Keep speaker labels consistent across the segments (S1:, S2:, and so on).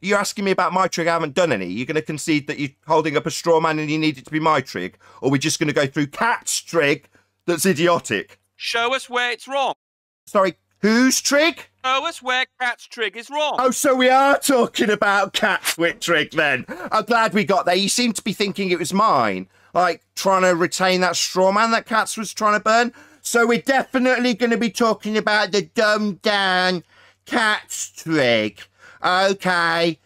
S1: You're asking me about my trig. I haven't done any. You're going to concede that you're holding up a straw man and you need it to be my trig, or we're just going to go through Catz trig that's idiotic.
S2: Show us where it's wrong.
S1: Sorry, whose trig?
S2: Show us where Catz trig is wrong.
S1: Oh, so we are talking about Catz wit trig then. I'm glad we got there. You seem to be thinking it was mine, like trying to retain that straw man that Catz was trying to burn. So we're definitely going to be talking about the dumbed down Catz trig. Okay.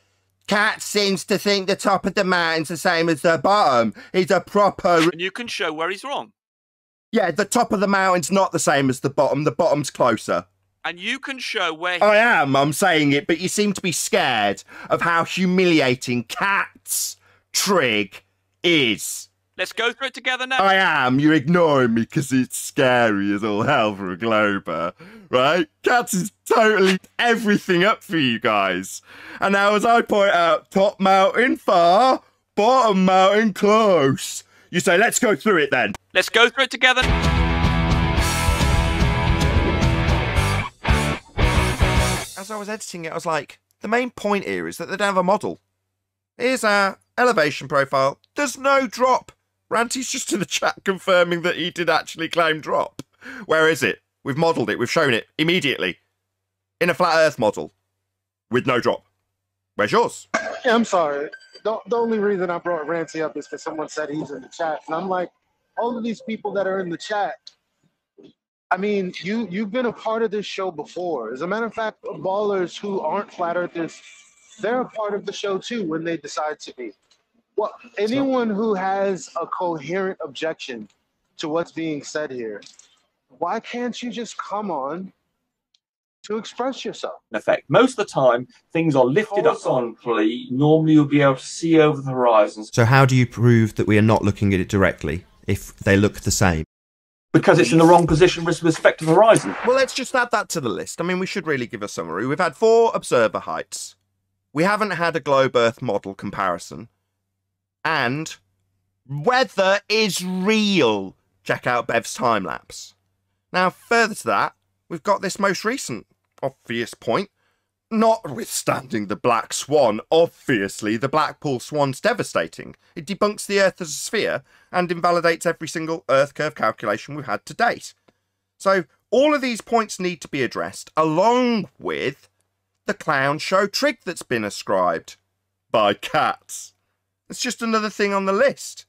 S1: Cat seems to think the top of the mountain's the same as the bottom. He's a proper.
S2: And you can show where he's wrong.
S1: Yeah, the top of the mountain's not the same as the bottom. The bottom's closer.
S2: And you can show where he-
S1: I am, I'm saying it, but you seem to be scared of how humiliating Catz trig is.
S2: Let's go through it together now.
S1: I am. You're ignoring me because it's scary as all hell for a Glober, right? Catz is totally everything up for you guys. And now, as I point out, top mountain far, bottom mountain close. You say, let's go through it then.
S2: Let's go through it together.
S1: As I was editing it, I was like, the main point here is that they don't have a model. Here's our elevation profile. There's no drop. Ranty's just in the chat confirming that he did actually claim drop. Where is it? We've modelled it. We've shown it immediately. In a flat earth model. With no drop. Where's yours?
S3: I'm sorry. The, the only reason I brought Ranty up is because someone said he's in the chat. And I'm like, all of these people that are in the chat, I mean, you, you've been a part of this show before. As a matter of fact, ballers who aren't flat earthers, they're a part of the show too when they decide to be. Well, anyone who has a coherent objection to what's being said here, why can't you just come on to express yourself?
S4: in effect. Most of the time, things are lifted up horizontally. Normally, you'll be able to see over the horizons
S1: So how do you prove that we are not looking at it directly if they look the same?
S4: because it's in the wrong position with respect to the horizon.
S1: Well, let's just add that to the list. I mean, we should really give a summary. We've had four observer heights. We haven't had a globe Earth model comparison. And weather is real. Check out Bev's time lapse. Now, further to that, we've got this most recent obvious point. Notwithstanding the black swan, obviously the Blackpool swan's devastating. It debunks the Earth as a sphere and invalidates every single Earth curve calculation we've had to date. So all of these points need to be addressed, along with the clown show trick that's been ascribed by Catz. It's just another thing on the list.